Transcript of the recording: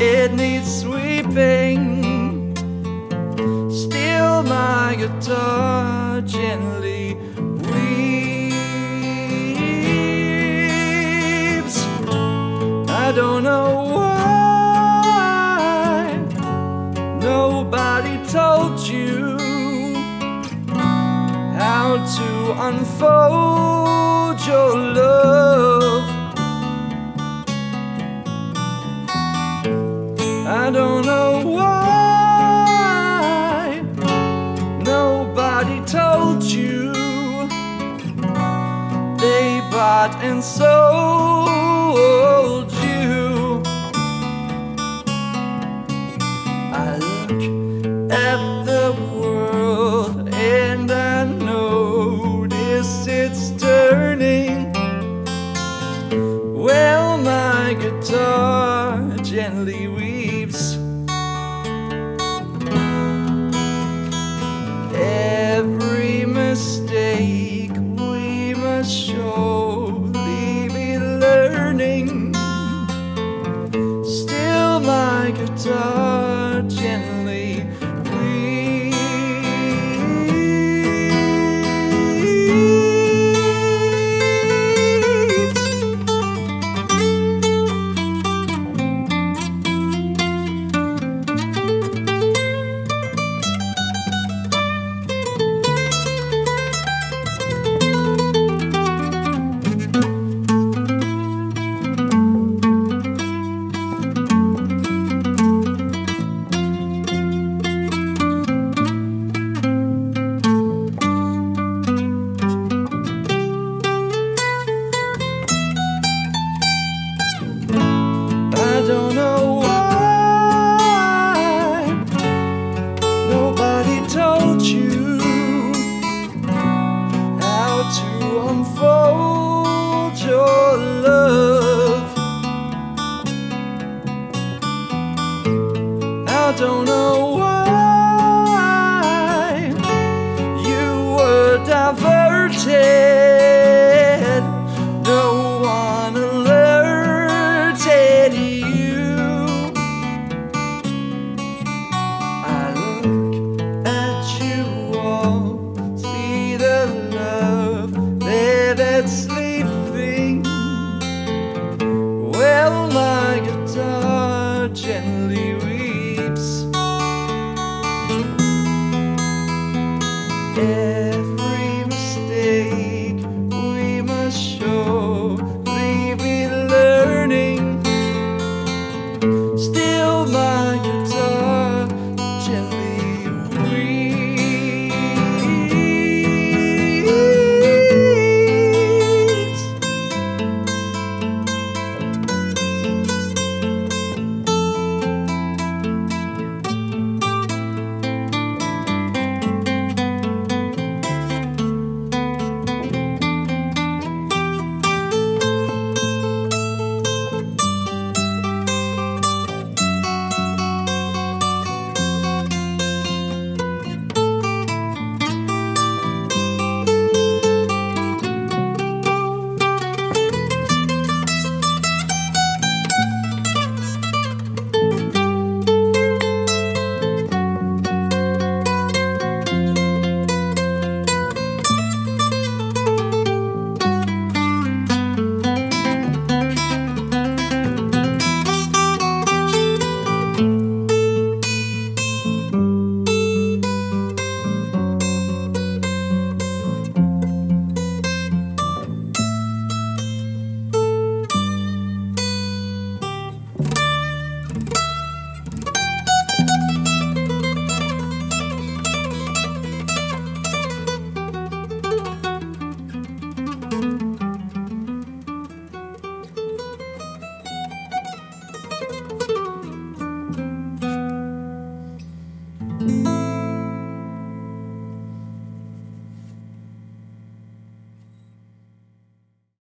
it needs sweeping. Still, my guitar gently weeps. I don't know why nobody told you how to unfold your love. I don't know why nobody told you they bought and sold you. I look at the world and I notice it's turning. Well, my guitar gently we don't know why you were diverted. No one alerted you. I look at you all, see the love there that's Every